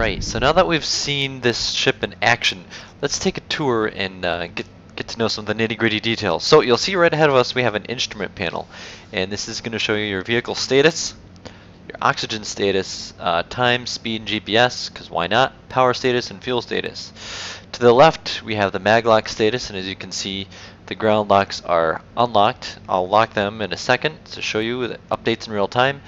Alright, so now that we've seen this ship in action, let's take a tour and uh, get get to know some of the nitty gritty details. So you'll see right ahead of us we have an instrument panel, and this is going to show you your vehicle status, your oxygen status, uh, time, speed, and GPS, because why not, power status, and fuel status. To the left we have the maglock status, and as you can see the ground locks are unlocked. I'll lock them in a second to show you the updates in real time.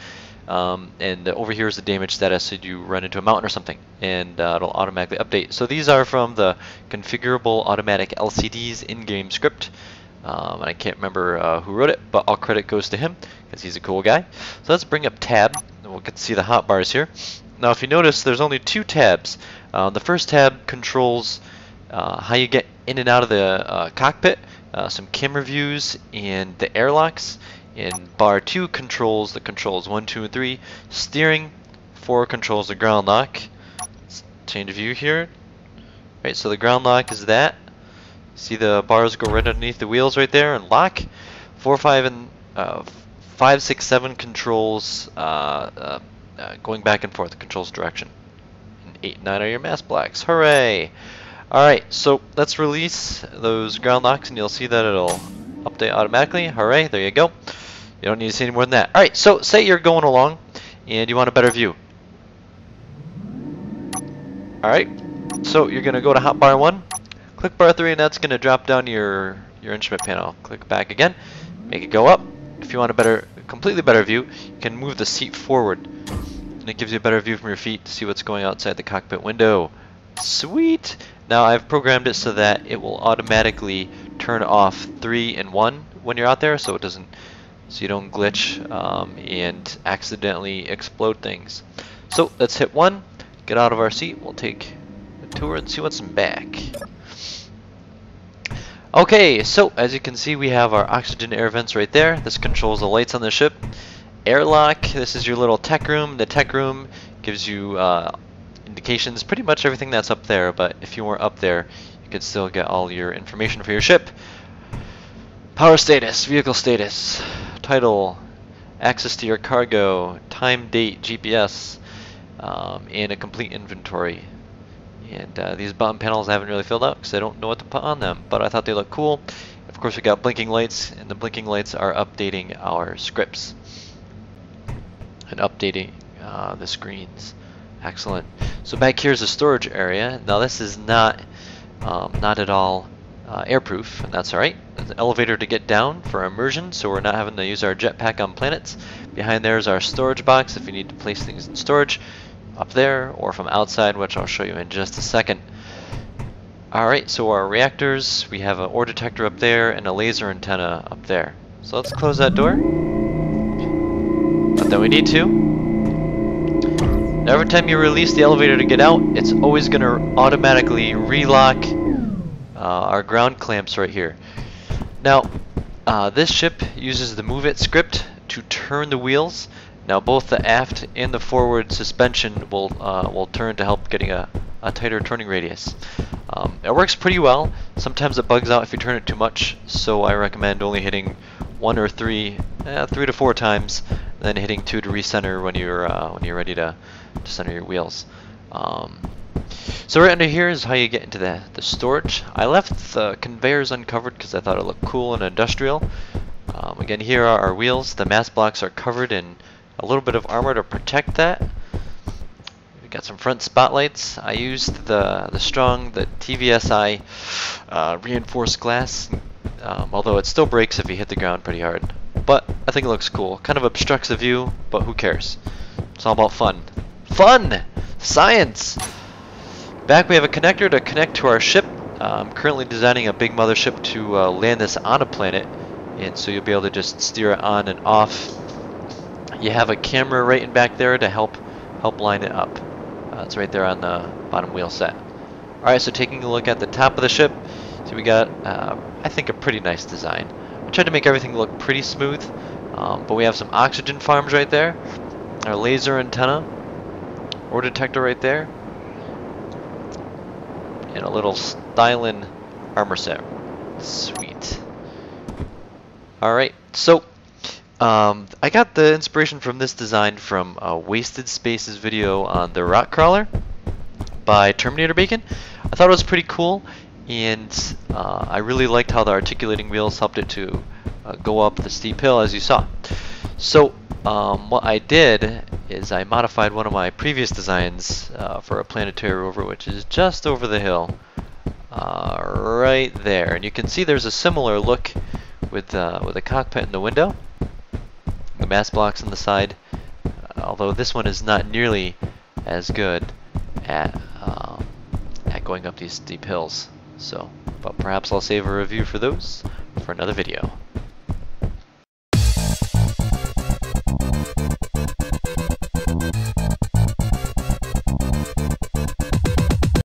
Um, and uh, over here is the damage status should you run into a mountain or something and uh, it'll automatically update. So these are from the configurable automatic LCDs in-game script um, and I can't remember uh, who wrote it but all credit goes to him because he's a cool guy. So let's bring up tab and we'll get to see the hotbars here. Now if you notice there's only two tabs. Uh, the first tab controls uh, how you get in and out of the uh, cockpit, some camera views and the airlocks in bar 2 controls the controls 1, 2, and 3. Steering 4 controls the ground lock. Let's change view here. Right, so the ground lock is that. See the bars go right underneath the wheels right there and lock. 4, 5, and uh, 5, 6, 7 controls uh, uh, uh, going back and forth, controls direction. And 8, 9 are your mass blocks. Hooray! Alright, so let's release those ground locks and you'll see that it'll update automatically. Hooray, there you go. You don't need to see any more than that. Alright, so say you're going along and you want a better view. Alright, so you're going to go to hotbar 1, click bar 3 and that's going to drop down your, your instrument panel. Click back again, make it go up. If you want a better, completely better view, you can move the seat forward and it gives you a better view from your feet to see what's going outside the cockpit window. Sweet! Now I've programmed it so that it will automatically turn off 3 and 1 when you're out there so it doesn't so you don't glitch um, and accidentally explode things. So let's hit one, get out of our seat, we'll take a tour and see what's back. Okay, so as you can see we have our oxygen air vents right there. This controls the lights on the ship. Airlock, this is your little tech room. The tech room gives you uh, indications, pretty much everything that's up there, but if you weren't up there, you could still get all your information for your ship. Power status, vehicle status, title, access to your cargo, time, date, GPS, um, and a complete inventory. And uh, these button panels I haven't really filled out because I don't know what to put on them, but I thought they look cool. Of course, we got blinking lights, and the blinking lights are updating our scripts and updating uh, the screens. Excellent. So back here is the storage area. Now this is not um, not at all uh, airproof, and that's alright. There's an elevator to get down for immersion, so we're not having to use our jetpack on planets. Behind there is our storage box if you need to place things in storage up there, or from outside, which I'll show you in just a second. Alright, so our reactors, we have an ore detector up there and a laser antenna up there. So let's close that door. Not that we need to. Now every time you release the elevator to get out, it's always going to automatically relock our ground clamps right here. Now, uh, this ship uses the Move It script to turn the wheels. Now both the aft and the forward suspension will uh, will turn to help getting a, a tighter turning radius. Um, it works pretty well. Sometimes it bugs out if you turn it too much, so I recommend only hitting one or three, eh, three to four times, then hitting two to recenter when you're uh, when you're ready to, to center your wheels. Um, so right under here is how you get into the, the storage. I left the conveyors uncovered because I thought it looked cool and industrial. Um, again, here are our wheels. The mass blocks are covered in a little bit of armor to protect that. We got some front spotlights. I used the the strong, the TVSI uh, reinforced glass, um, although it still breaks if you hit the ground pretty hard. But I think it looks cool. Kind of obstructs the view, but who cares? It's all about fun. Fun! Science! Back we have a connector to connect to our ship. Uh, I'm currently designing a big mothership to uh, land this on a planet and so you'll be able to just steer it on and off. You have a camera right in back there to help help line it up. Uh, it's right there on the bottom wheel set. Alright, so taking a look at the top of the ship, so we got, uh, I think, a pretty nice design. I tried to make everything look pretty smooth, um, but we have some oxygen farms right there, our laser antenna, ore detector right there, and a little styling armor set. Sweet. Alright, so um, I got the inspiration from this design from uh, Wasted Space's video on the rock crawler. by Terminator Bacon. I thought it was pretty cool, and uh, I really liked how the articulating wheels helped it to uh, go up the steep hill as you saw. So um, what I did is I modified one of my previous designs uh, for a planetary rover which is just over the hill uh, right there. And you can see there's a similar look with uh, with a cockpit in the window the mass blocks on the side although this one is not nearly as good at um, at going up these steep hills. So but perhaps I'll save a review for those for another video